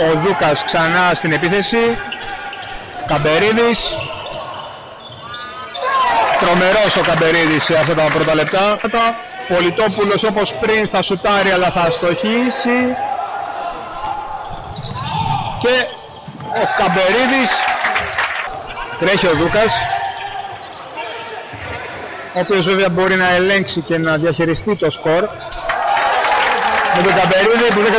Ο Δούκας ξανά στην επίθεση. Καμπερίδης. Τρομερός ο Καμπερίδης σε αυτά τα πρώτα λεπτά. Πολιτόπουλος όπως πριν θα σουτάρει αλλά θα στοχίσει. Και ο Καμπερίδης τρέχει ο Δούκας ο οποίος βέβαια μπορεί να ελέγξει και να διαχειριστεί το σκορ με τον Καμπερίδη που δεν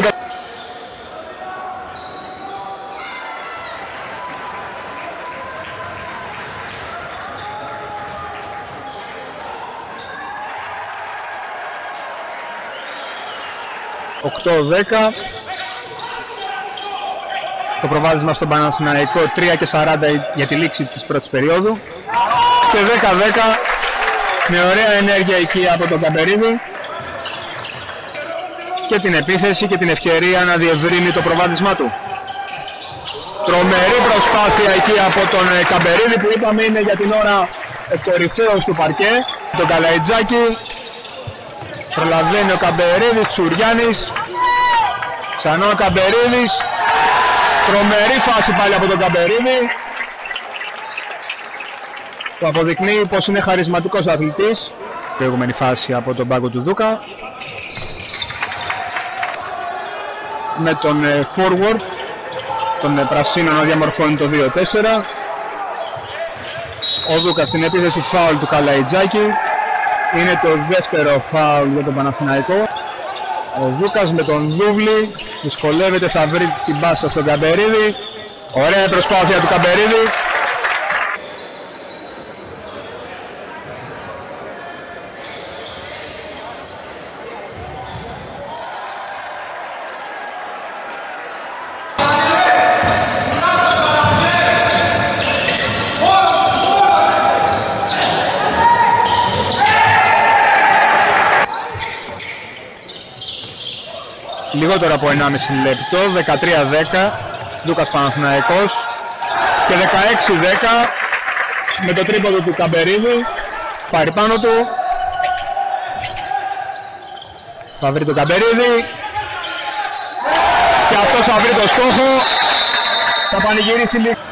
κατα... Οκτώ δέκα το προβάδισμα στον Παναθηναϊκό 3 και 40 για τη λήξη της πρώτης περίοδου και 10-10 με ωραία ενέργεια εκεί από τον Καμπερίδη και την επίθεση και την ευκαιρία να διευρύνει το προβάδισμά του. Τρομερή προσπάθεια εκεί από τον ε, Καμπερίδη που είπαμε είναι για την ώρα κορυφαίος του παρκέ. Τον Καλαϊτζάκη προλαβαίνει ο Καμπερίδης, Τσουριάνης. Ξανά ο Καμπερίδης. Τρομερή φάση πάλι από τον Καμπερίδη. Που αποδεικνύει πως είναι χαρισματικός αθλητής. Προηγούμενη φάση από τον πάγκο του Δούκα. Με τον ε, forward τον ε, πρασίνο να διαμορφώνει το 2-4 ο Δούκας στην επίθεση φάουλ του Καλαϊτζάκη είναι το δεύτερο φάουλ για τον Παναθηναϊκό. Ο Δούκας με τον Δούβλη δυσκολεύεται θα βρει την μπάσα στον Καμπερίδη. Ωραία προσπάθεια του Καμπερίδη λιγότερο από 1,5 λεπτό 13-10 Δούκας Παναθηναϊκός. Και 16-10 με το τρίποδο του Καμπερίδη πάρει πάνω του. Θα βρει το Καμπερίδη. Και αυτός θα βρει το στόχο. Θα πανηγυρίσει λίγο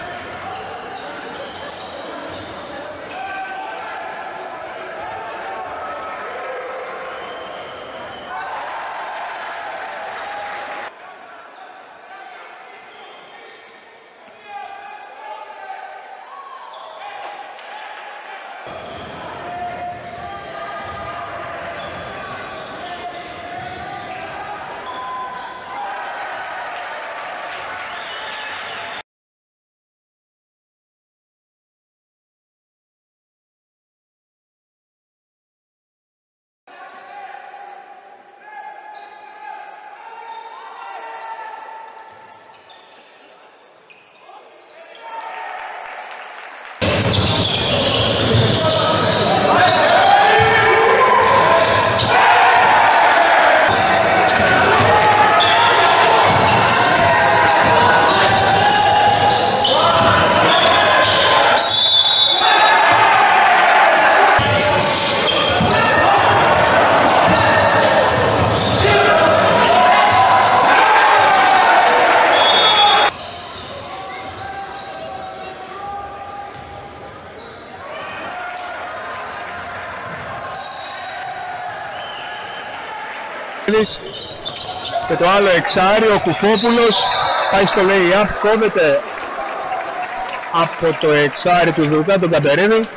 και το άλλο εξάρι, ο Κουφόπουλος πάει στο lay-up, κόβεται από το εξάρι του Δουκά τον Καμπερίδη